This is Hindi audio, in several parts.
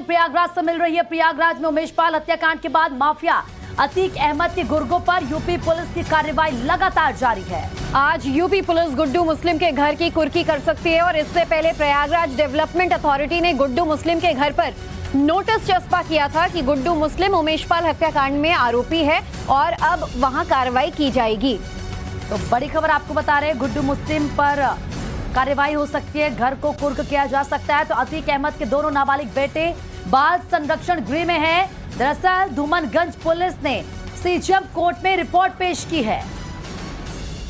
से प्रयागराज से मिल रही है। प्रयागराज में उमेश पाल हत्याकांड के बाद माफिया। अतीक अहमद के गुर्गों पर यूपी पुलिस की कार्रवाई लगातार जारी है। आज यूपी पुलिस गुड्डू मुस्लिम के घर की कुर्की कर सकती है और इससे पहले प्रयागराज डेवलपमेंट अथॉरिटी ने गुड्डू मुस्लिम के घर पर नोटिस चस्पा किया था कि गुड्डू मुस्लिम उमेश पाल हत्याकांड में आरोपी है और अब वहाँ कार्रवाई की जाएगी। तो बड़ी खबर आपको बता रहे गुड्डू मुस्लिम पर कार्रवाई हो सकती है घर को कुर्क किया जा सकता है। तो अतीक अहमद के दोनों नाबालिग बेटे बाल संरक्षण गृह में हैं। दरअसल धूमनगंज पुलिस ने सीजीएम कोर्ट में रिपोर्ट पेश की है।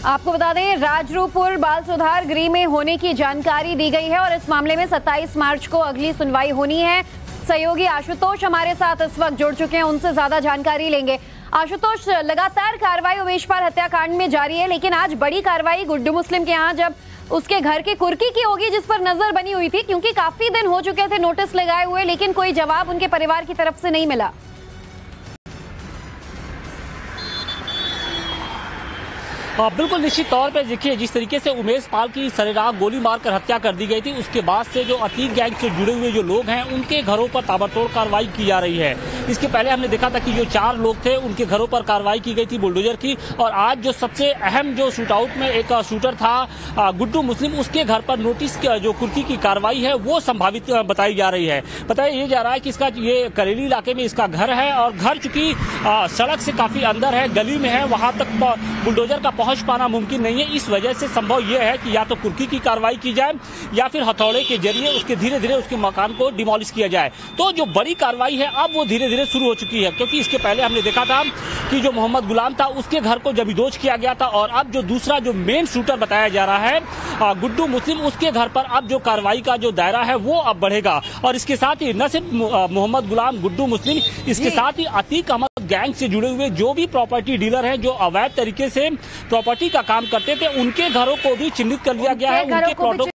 आपको बता दें राजरूपुर बाल सुधार गृह में होने की जानकारी दी गई है और इस मामले में 27 मार्च को अगली सुनवाई होनी है। सहयोगी आशुतोष हमारे साथ इस वक्त जुड़ चुके हैं, उनसे ज़्यादा जानकारी लेंगे। आशुतोष, लगातार कार्रवाई उमेश पाल हत्याकांड में जारी है, लेकिन आज बड़ी कार्रवाई, गुड्डू मुस्लिम के यहाँ जब उसके घर की कुर्की की होगी जिस पर नज़र बनी हुई थी क्योंकि काफ़ी दिन हो चुके थे नोटिस लगाए हुए लेकिन कोई जवाब उनके परिवार की तरफ़ से नहीं मिला। हाँ, बिल्कुल निश्चित तौर पर देखिए जिस तरीके से उमेश पाल की सरेराम गोली मारकर हत्या कर दी गई थी उसके बाद से जो अतीत गैंग से जुड़े हुए जो लोग हैं उनके घरों पर ताबड़तोड़ कार्रवाई की जा रही है। इसके पहले हमने देखा था कि जो चार लोग थे, उनके घरों पर कार्रवाई की गई थी बुलडोजर की। और आज जो सबसे अहम जो शूट आउट में एक शूटर था गुड्डू मुस्लिम, उसके घर पर नोटिस जो कुर्की की कार्रवाई है, वो संभावित बताई जा रही है। बताया ये जा रहा है कि इसका ये करेली इलाके में इसका घर है और घर चूँकि सड़क से काफ़ी अंदर है, गली में है, वहाँ तक बुलडोजर का पहुँच पाना मुमकिन नहीं है। इस वजह से संभव यह है कि या तो कुर्की की कार्रवाई की जाए, या फिर हथौड़े के ज़रिए उसके धीरे धीरे उसके मकान को डिमोलिश किया जाए। तो जो बड़ी कार्रवाई है, अब वो धीरे धीरे शुरू हो चुकी है क्योंकि इसके पहले हमने देखा था कि जो मोहम्मद गुलाम था उसके घर को जबीदोज किया गया था और अब जो दूसरा जो मेन शूटर बताया जा रहा है गुड्डू मुस्लिम उसके घर पर अब जो कार्रवाई का जो दायरा है वो अब बढ़ेगा। और इसके साथ ही न सिर्फ़ मोहम्मद गुलाम गुड्डू मुस्लिम इसके साथ ही अतीक अहमद गैंग से जुड़े हुए जो भी प्रॉपर्टी डीलर हैं जो अवैध तरीके से प्रॉपर्टी का काम करते थे उनके घरों को भी चिन्हित कर लिया गया है उनके